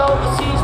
overseas